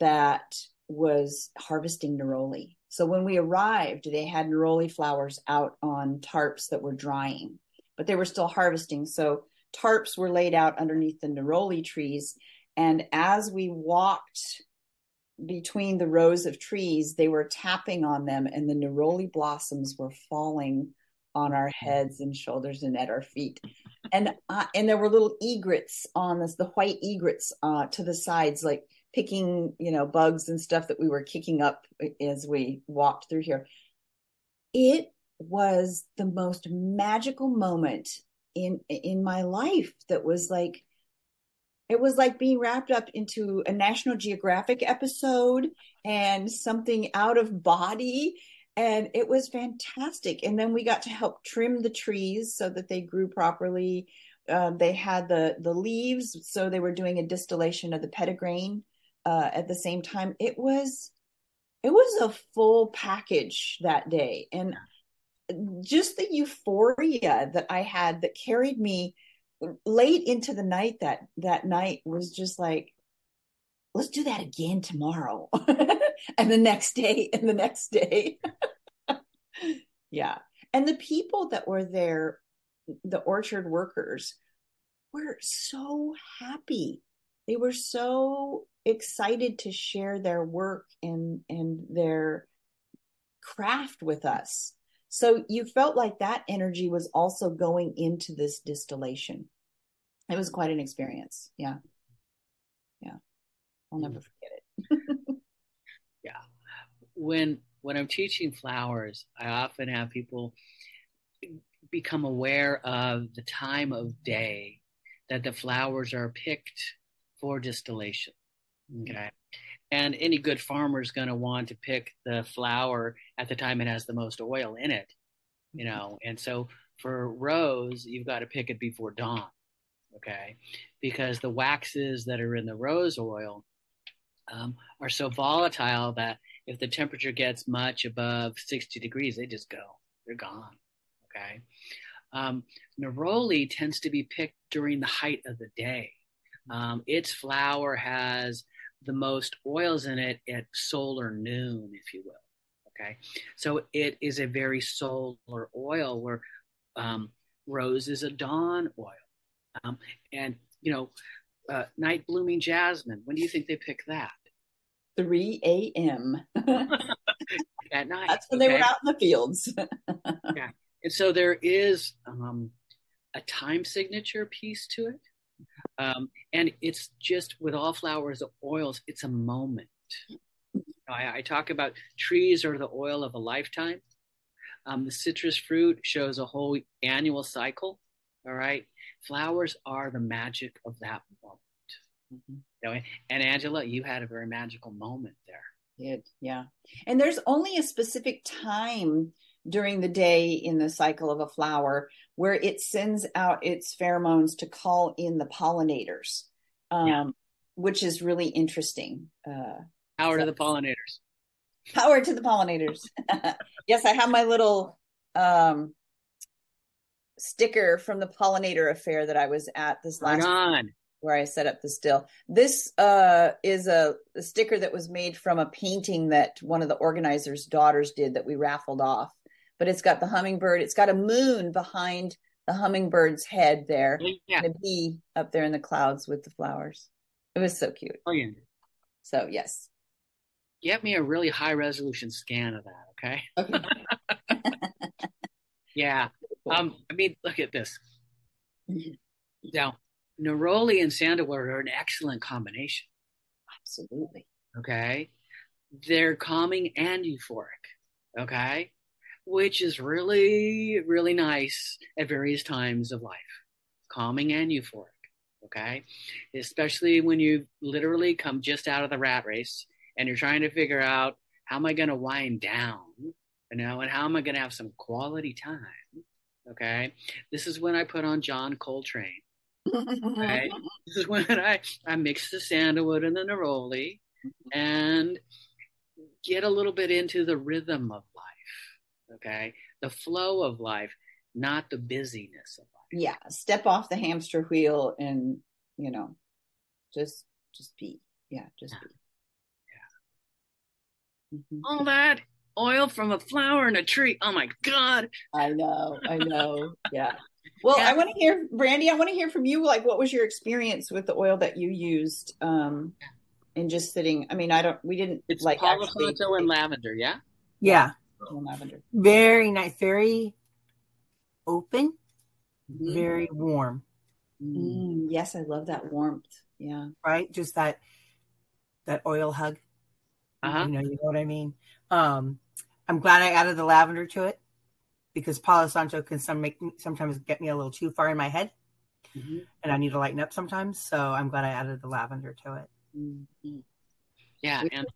that was harvesting neroli. So when we arrived, they had neroli flowers out on tarps that were drying, but they were still harvesting. So tarps were laid out underneath the neroli trees. And as we walked between the rows of trees, they were tapping on them, and the neroli blossoms were falling on our heads and shoulders and at our feet. And uh, and there were little egrets on this, the white egrets uh, to the sides, like picking, you know, bugs and stuff that we were kicking up as we walked through here. It was the most magical moment in in my life that was like it was like being wrapped up into a National Geographic episode and something out of body and it was fantastic. And then we got to help trim the trees so that they grew properly. Uh, they had the the leaves so they were doing a distillation of the petitgrain uh, at the same time. It was it was a full package that day, and just the euphoria that I had that carried me late into the night that that night was just like let's do that again tomorrow. And the next day and the next day. Yeah. And the people that were there the orchard workers were so happy. They were so excited to share their work and and their craft with us so you felt like that energy was also going into this distillation. It was quite an experience. Yeah. Yeah. I'll never mm. forget it. Yeah. When when i'm teaching flowers i often have people become aware of the time of day that the flowers are picked for distillation. Mm. Okay. And any good farmer is going to want to pick the flower at the time it has the most oil in it, you know. And so for rose, you've got to pick it before dawn, okay? Because the waxes that are in the rose oil um, are so volatile that if the temperature gets much above 60 degrees, they just go, they're gone, okay? Um, neroli tends to be picked during the height of the day. Um, its flower has the most oils in it at solar noon, if you will. Okay, so it is a very solar oil where um, rose is a dawn oil, um, and you know, uh, night blooming jasmine. When do you think they pick that? 3 a.m. at night. That's when okay? they were out in the fields. yeah, and so there is um, a time signature piece to it. Um, and it's just with all flowers, oils, it's a moment. I, I, talk about trees are the oil of a lifetime. Um, the citrus fruit shows a whole annual cycle. All right. Flowers are the magic of that moment. Mm-hmm. And Angela, you had a very magical moment there. Did yeah. And there's only a specific time during the day in the cycle of a flower where it sends out its pheromones to call in the pollinators, um, yeah. which is really interesting. Uh, power so, to the pollinators. Power to the pollinators. yes, I have my little um, sticker from the pollinator affair that I was at this last. on. Where I set up the still. This uh, is a, a sticker that was made from a painting that one of the organizers' daughters did that we raffled off but it's got the hummingbird. It's got a moon behind the hummingbird's head there, yeah. and a bee up there in the clouds with the flowers. It was so cute. Oh yeah. So yes. Get me a really high resolution scan of that, okay? Okay. yeah. Um. I mean, look at this. Now, neroli and sandalwood are an excellent combination. Absolutely. Okay. They're calming and euphoric. Okay which is really, really nice at various times of life, calming and euphoric. Okay. Especially when you literally come just out of the rat race and you're trying to figure out how am I going to wind down, you know, and how am I going to have some quality time. Okay. This is when I put on John Coltrane. right? this is when I, I mix the sandalwood and the neroli and get a little bit into the rhythm of life okay? The flow of life not the busyness of life. Yeah step off the hamster wheel and you know just just be. Yeah just be. Yeah. Mm-hmm. all that oil from a flower and a tree. Oh my god. I know i know. Yeah. Well yeah. i want to hear brandy i want to hear from you like what was your experience with the oil that you used um and just sitting i mean i don't we didn't it's like Palo Santo and lavender yeah? Yeah lavender. Very nice, very open, mm-hmm. very warm. Mm, yes, I love that warmth. Yeah. Right? Just that that oil hug. Uh-huh. You know, you know what I mean? Um, I'm glad I added the lavender to it because Palo Santo can some make sometimes get me a little too far in my head. Mm-hmm. And I need to lighten up sometimes. So I'm glad I added the lavender to it. Mm-hmm. Yeah, and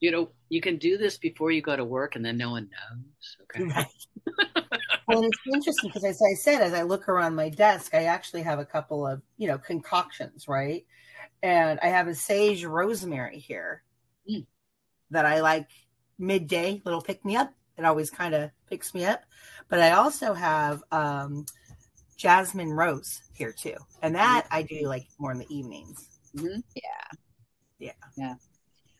you know, you can do this before you go to work and then no one knows. Okay. Right. well, it's interesting because as I said, as I look around my desk, I actually have a couple of, you know, concoctions, right? And I have a sage rosemary here mm. that I like midday, little pick me up. It always kind of picks me up. But I also have um, jasmine rose here too, and that I do like more in the evenings. Mm-hmm. Yeah, yeah, yeah.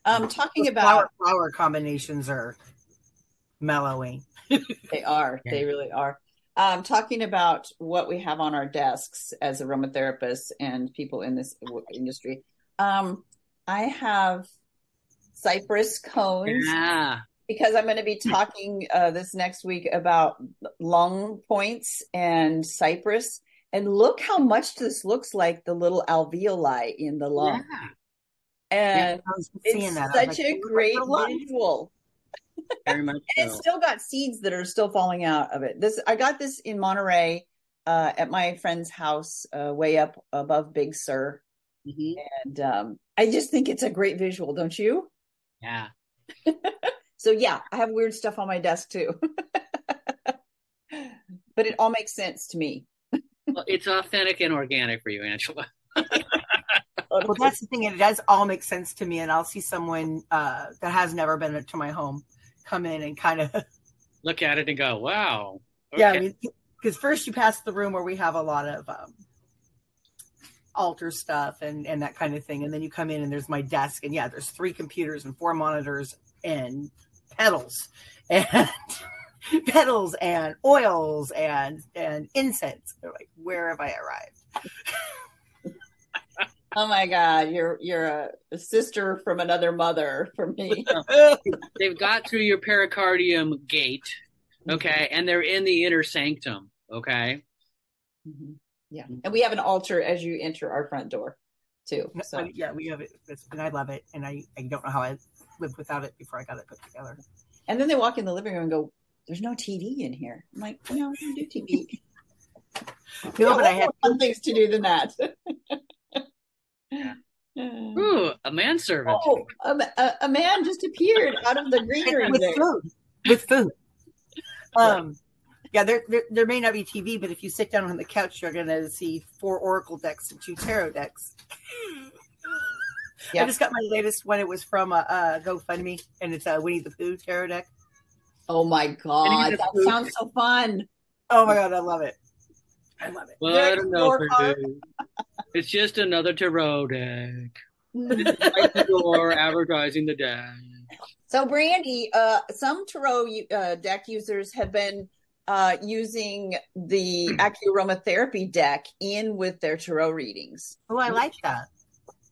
Um, talking Those about flower, flower combinations are mellowing. they are, Yeah. they really are. Um, talking about what we have on our desks as aromatherapists and people in this industry. Um, I have cypress cones Yeah. because I'm going to be talking uh, this next week about lung points and cypress. And look how much this looks like the little alveoli in the lung. Yeah. And was it's seeing that. I was such like, a great a visual. Very much And it's still got seeds that are still falling out of it. This I got this in Monterey uh, at my friend's house, uh, way up above Big Sur, Mhm. and um, I just think it's a great visual, don't you? Yeah. So yeah, I have weird stuff on my desk too, but it all makes sense to me. Well, it's authentic and organic for you, Angela. Well, that's the thing. It does all make sense to me, and I'll see someone uh, that has never been to my home come in and kind of Look at it and go, wow. yeah. I mean, because first you pass the room where we have a lot of um, altar stuff and and that kind of thing, and then you come in and there's my desk, and yeah, there's three computers and four monitors and pedals and pedals and oils and and incense. They're like, where have I arrived? Oh my God, you're you're a, a sister from another mother for me. They've got through your pericardium gate, okay, and they're in the inner sanctum, okay? Mhm. Yeah, and we have an altar as you enter our front door, too. So I- yeah, we have it, and I love it, and I I don't know how I lived without it before I got it put together. And then they walk in the living room and go, "There's no TV in here." I'm like, "No, we don't do TV." No, but I had some things to do than that. Ooh, a manservant. oh, a, a, a man just appeared out of the greenery with there. food. With food. Um, yeah, there, there there may not be TV, but if you sit down on the couch, you're gonna see four Oracle decks and two Tarot decks. Yeah. I just got my latest one. It was from a, uh GoFundMe, and it's a Winnie the Pooh tarot deck. Oh my god, that sounds so fun. Oh my god, I love it. I love it. Well, Very I don't know. poor card. It's just another tarot deck. Right the door, advertising the deck. So, Brandy, uh, some tarot uh, deck users have been uh, using the acuaromatherapy deck in with their tarot readings. Oh, I like that.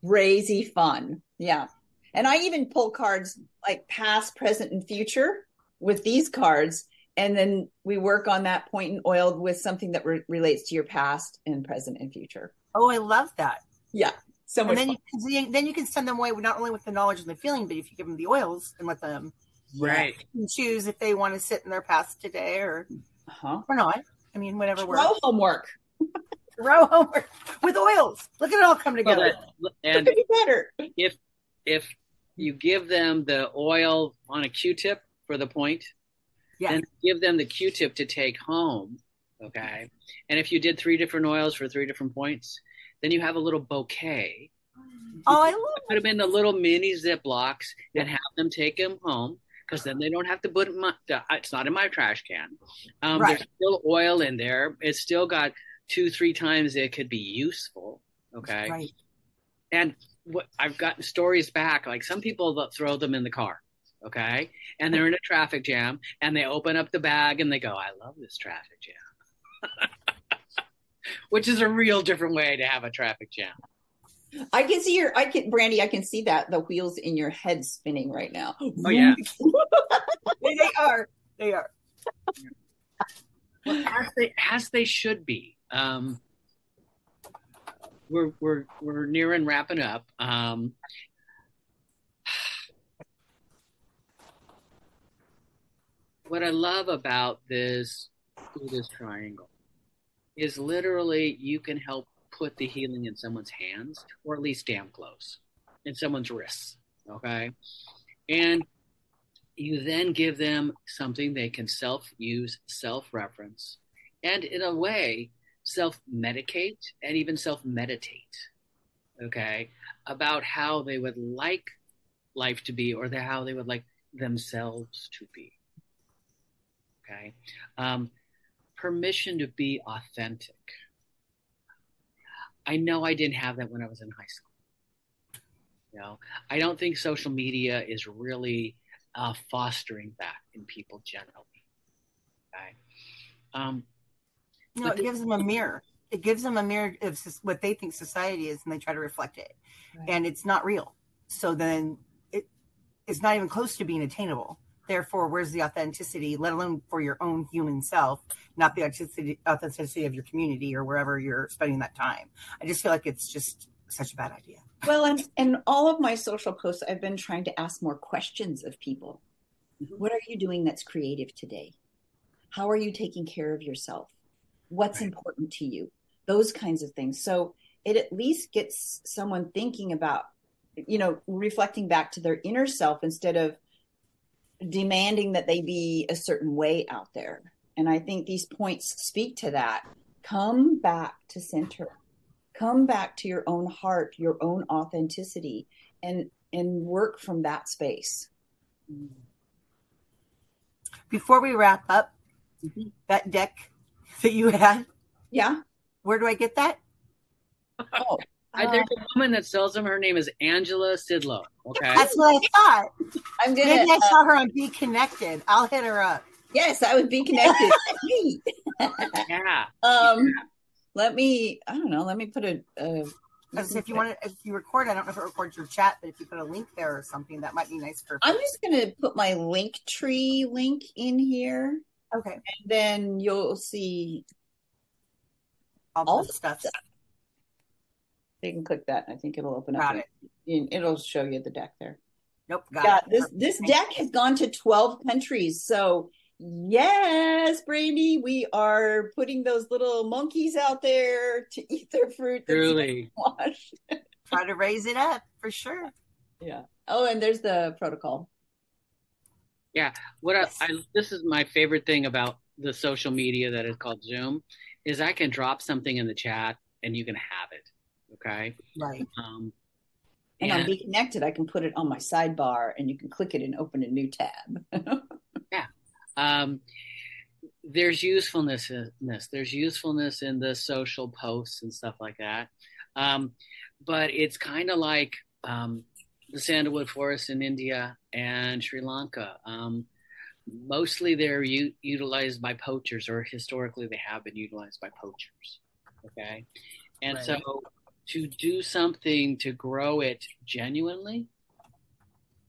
Crazy fun. Yeah. And I even pull cards like past, present, and future with these cards. And then we work on that point and oiled with something that re- relates to your past and present and future. Oh, I love that. Yeah. So much And then fun. you can then you can send them away not only with the knowledge and the feeling, but if you give them the oils and let them Right. choose if they want to sit in their past today or Uh-huh. or not. I mean, whatever works. Tarot homework. Row homework with oils. Look at it all come So together. that- and Could be better. if if you give them the oil on a Q-tip for the point, Yes. then give them the Q-tip to take home. Okay. And if you did three different oils for three different points, then you have a little bouquet. Oh, I love Put them in the little mini Ziplocs and have them take them home because then they don't have to put my, it's not in my trash can. Um, Right. There's still oil in there. It's still got two, three times it could be useful. Okay. Right. And what I've gotten stories back, like some people that throw them in the car. Okay. And they're in a traffic jam and they open up the bag and they go, I love this traffic jam. Which is a real different way to have a traffic jam. I can see your, I can, Brandy, I can see that the wheels in your head spinning right now. Oh, yeah. they are. They are. Well, as they as they should be. Um, we're we're we're nearing wrapping up. Um, what I love about this this triangle is literally you can help put the healing in someone's hands, or at least damn close, in someone's wrists. Okay, and you then give them something they can self use, self reference, and in a way, self medicate and even self meditate. Okay, about how they would like life to be or the, how they would like themselves to be. Okay. Um, permission to be authentic. I know I didn't have that when I was in high school. You know, I don't think social media is really uh, fostering that in people generally. Okay. Um, no, it gives them a mirror. It gives them a mirror of what they think society is, and they try to reflect it, right. and it's not real. So then it it's not even close to being attainable. Therefore, where's the authenticity, let alone for your own human self, not the authenticity, authenticity of your community or wherever you're spending that time? I just feel like it's just such a bad idea. Well, and and all of my social posts, I've been trying to ask more questions of people. Mm-hmm. What are you doing that's creative today? How are you taking care of yourself? What's right. important to you? Those kinds of things. So it at least gets someone thinking about, you know, reflecting back to their inner self instead of demanding that they be a certain way out there. And I think these points speak to that. Come back to center come back to your own heart your own authenticity and and work from that space before we wrap up mm-hmm. that deck that you had yeah where do i get that oh uh, there's a woman that sells them. Her name is Angela Sidlow. Okay, that's what I thought. I'm gonna. Maybe I saw uh, her on Be Connected. I'll hit her up. Yes, I would be connected. yeah. Um, yeah let me i don't know let me put a, a because if you want to, if you record, I don't know if it records your chat, but if you put a link there or something, that might be nice for. I'm just going to put my Linktree link in here. Okay. And then you'll see all, all the stuff. stuff. You can click that. I think it'll open got up. It. It'll show you the deck there. Nope. Got yeah, it. This this deck has gone to 12 countries. So Yes, Brandy, we are putting those little monkeys out there to eat their fruit. Truly. Try to raise it up for sure. Yeah. Oh, and there's the protocol. Yeah. What yes. I, I this is my favorite thing about the social media that is called Zoom is I can drop something in the chat and you can have it. Okay. Right. Um, and, and on Be Connected, I can put it on my sidebar and you can click it and open a new tab. yeah. Um, there's usefulness in this. There's usefulness in the social posts and stuff like that. Um, but it's kind of like um, the sandalwood forest in India and Sri Lanka. Um, mostly they're u- utilized by poachers, or historically they have been utilized by poachers. Okay, and right. so to do something to grow it genuinely,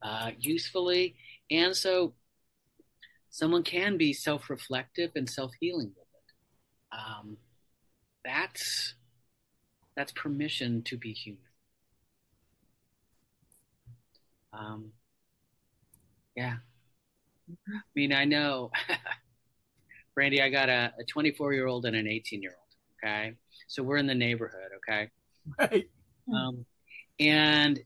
uh, usefully, and so someone can be self-reflective and self-healing with it. Um, that's that's permission to be human. Um, yeah. I mean, I know, Brandy, I got a 24 year old and an 18 year old. Okay. So we're in the neighborhood. Okay. Right. Um, and,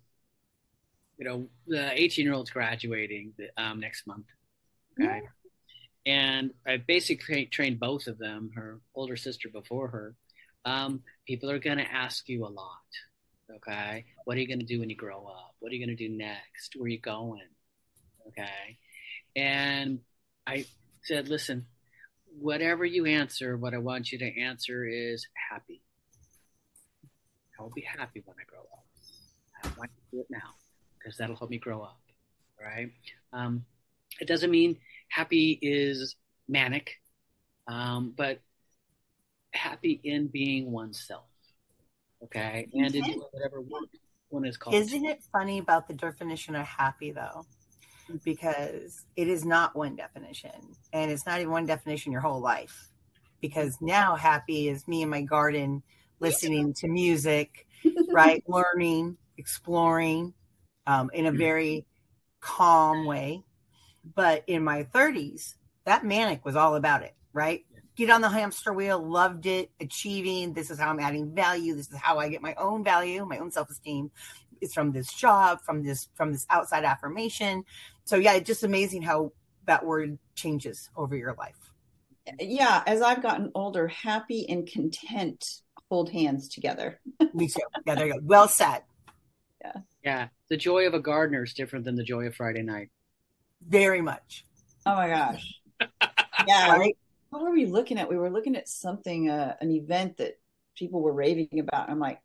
you know, the 18 year old's graduating um, next month. Okay. And I basically trained both of them, her older sister before her. Um, people are going to ask you a lot. Okay. What are you going to do when you grow up? What are you going to do next? Where are you going? Okay. And I said, listen, whatever you answer, what I want you to answer is happy. I will be happy when I grow up. I want to do it now because that'll help me grow up. Right. Um, it doesn't mean happy is manic, um, but happy in being oneself. Okay, and in whatever one is called. Isn't it funny about the definition of happy though? Because it is not one definition, and it's not even one definition your whole life. Because now happy is me in my garden, listening to music, right, learning, exploring, um, in a mm-hmm. very calm way but in my 30s, that manic was all about it, right? Get on the hamster wheel, loved it, achieving. This is how I'm adding value. This is how I get my own value, my own self esteem. It's from this job, from this from this outside affirmation. So yeah, it's just amazing how that word changes over your life. Yeah, as I've gotten older, happy and content hold hands together. Me too. Yeah, there you go. Well said. Yeah. Yeah. The joy of a gardener is different than the joy of Friday night. Very much. Oh my gosh. yeah. Right? What were we looking at? We were looking at something, uh, an event that people were raving about. I'm like,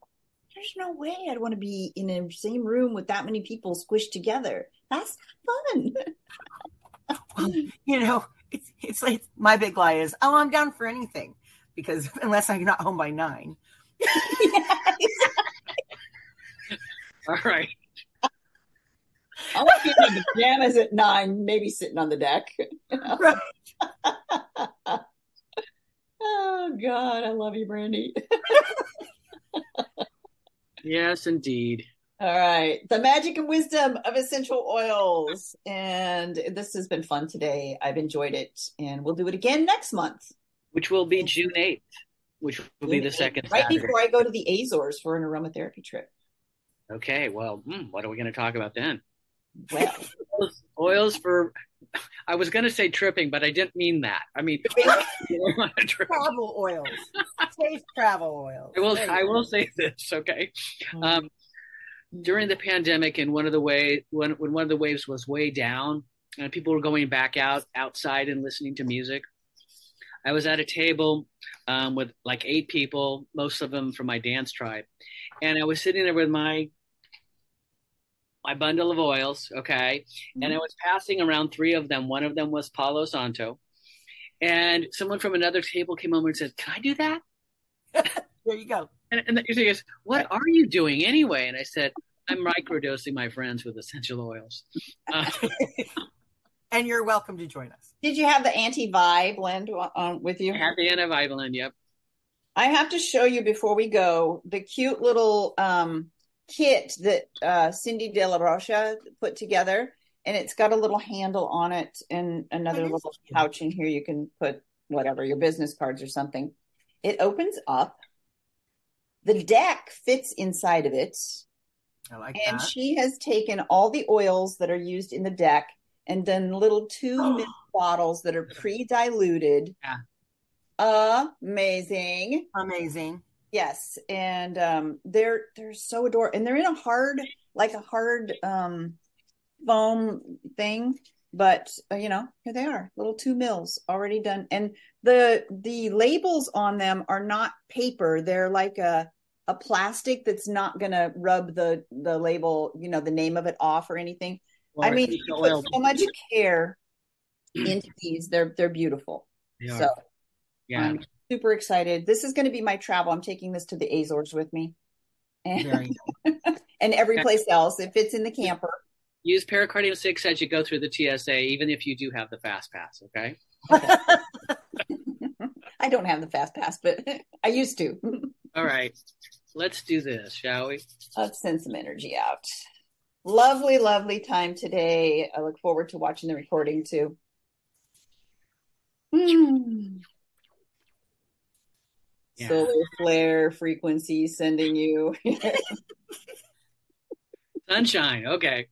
there's no way I'd want to be in the same room with that many people squished together. That's not fun. you know, it's it's like my big lie is, oh, I'm down for anything because unless I'm not home by nine. All right. I want to be in pajamas at nine, maybe sitting on the deck. Right. oh God, I love you, Brandy. yes, indeed. All right. The magic and wisdom of essential oils. And this has been fun today. I've enjoyed it. And we'll do it again next month. Which will be June 8th, which will June be the 8th, second Right Saturday. before I go to the Azores for an aromatherapy trip. Okay. Well, hmm, what are we going to talk about then? Well, oils for I was going to say tripping, but I didn't mean that. I mean travel oils, safe travel oils. I will. I will say this. Okay, mm-hmm. um, during the pandemic, and one of the way when when one of the waves was way down, and people were going back out outside and listening to music. I was at a table um, with like eight people, most of them from my dance tribe, and I was sitting there with my my bundle of oils, okay, mm-hmm. and I was passing around three of them. One of them was Palo Santo, and someone from another table came over and said, "Can I do that?" there you go. And, and the goes, "What are you doing anyway?" And I said, "I'm microdosing my friends with essential oils." Uh, and you're welcome to join us. Did you have the anti vibe blend uh, with you? I have the anti vibe blend. Yep. I have to show you before we go the cute little um, kit that uh, Cindy De La Rocha put together, and it's got a little handle on it and another little cute. pouch in here. You can put whatever your business cards or something. It opens up. The deck fits inside of it. I like and that. she has taken all the oils that are used in the deck and then little two bottles that are pre-diluted. Yeah. Amazing. Amazing. Yes, and um, they're they're so adorable, and they're in a hard, like a hard um, foam thing. But uh, you know, here they are, little two mils already done, and the the labels on them are not paper; they're like a a plastic that's not going to rub the the label, you know, the name of it off or anything. I mean, you put so much care into these; they're they're beautiful. They so, yeah, I'm super excited. This is going to be my travel. I'm taking this to the Azores with me. And, and every place else if it's in the camper. Use pericardium 6 as you go through the TSA, even if you do have the fast pass, okay? I don't have the fast pass, but I used to. All right. Let's do this, shall we? Let's send some energy out. Lovely, lovely time today. I look forward to watching the recording too. Mm yeah. solar flare frequency sending you sunshine. Okay.